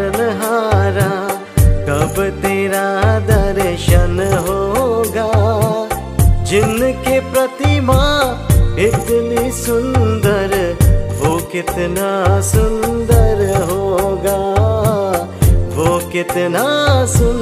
कारण हारा कब तेरा दर्शन होगा। जिनके प्रतिमा इतनी सुंदर, वो कितना सुंदर होगा। वो कितना सुंदर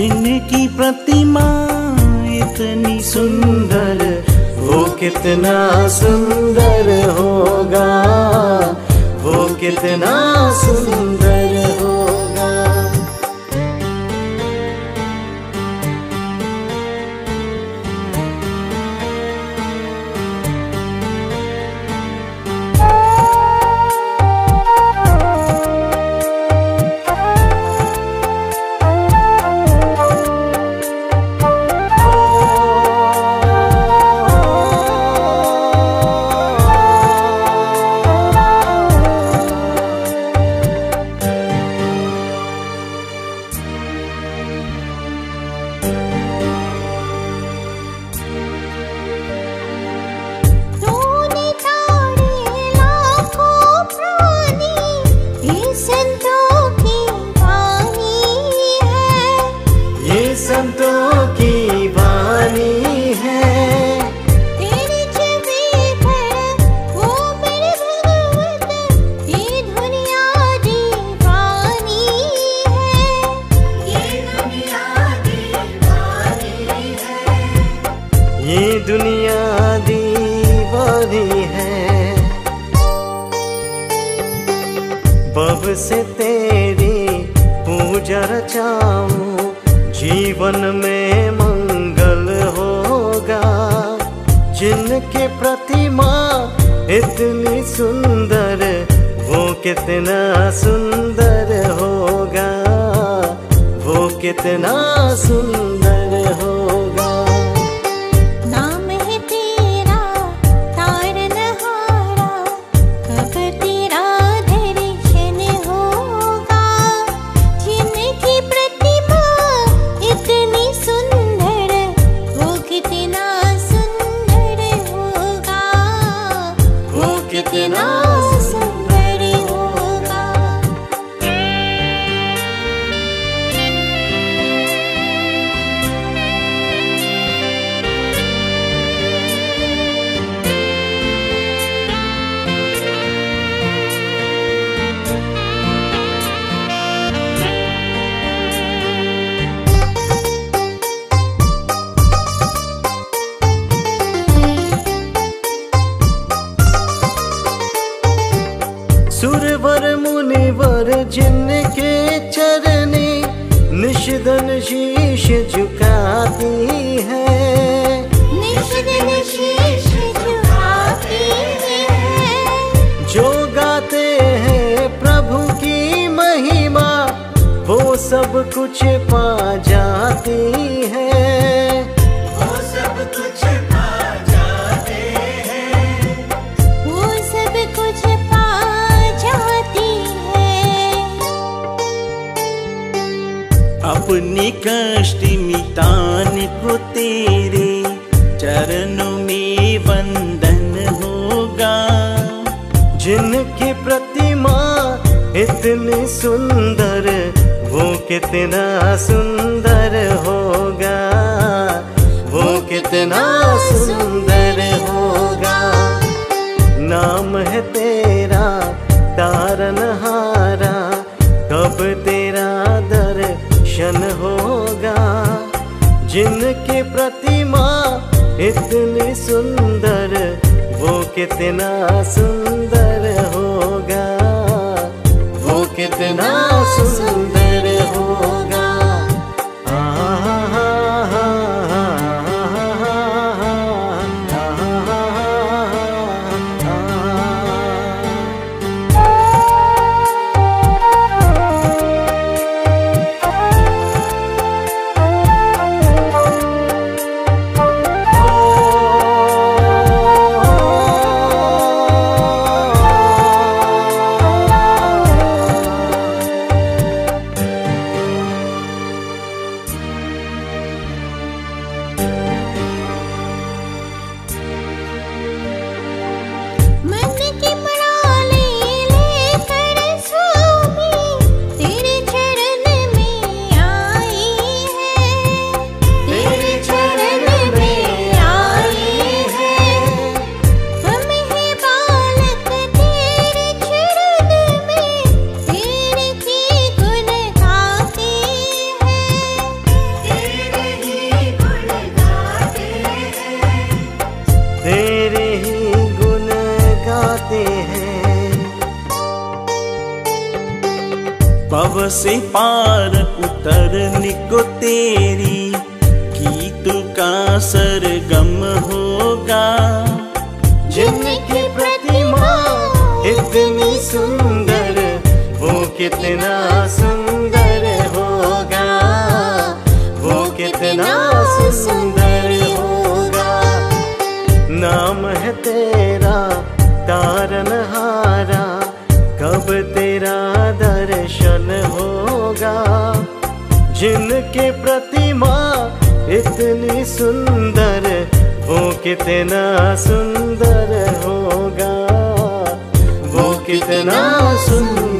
जिनकी प्रतिमा इतनी सुंदर वो कितना सुंदर होगा वो कितना सुंदर दुनिया दीवानी है। बब से तेरी पूजा रचाऊं, जीवन में मंगल होगा। जिनके प्रतिमा इतनी सुंदर, वो कितना सुंदर होगा। वो कितना सुंदर मुनिवर जिनके चरने निषदन शीश झुकाती है। निषदिन शीश झुकाते हैं। जो गाते हैं प्रभु की महिमा वो सब कुछ पा जाती है। कष्ट मिटाने को तेरे चरणों में वंदन होगा। जिनकी प्रतिमा इतनी सुंदर, वो कितना सुंदर होगा। वो कितना सुंदर जिनकी प्रतिमा इतनी सुंदर वो कितना सुंदर होगा। वो कितना सुंदर पव से पार उतरने को तेरी। गीत का सरगम होगा। जिनकी प्रतिमा इतनी सुंदर, वो कितना सुंदर होगा। वो कितना सुंदर होगा। नाम है तेरा तारनहारा जिनके प्रतिमा इतनी सुंदर वो कितना सुंदर होगा वो कितना सुंदर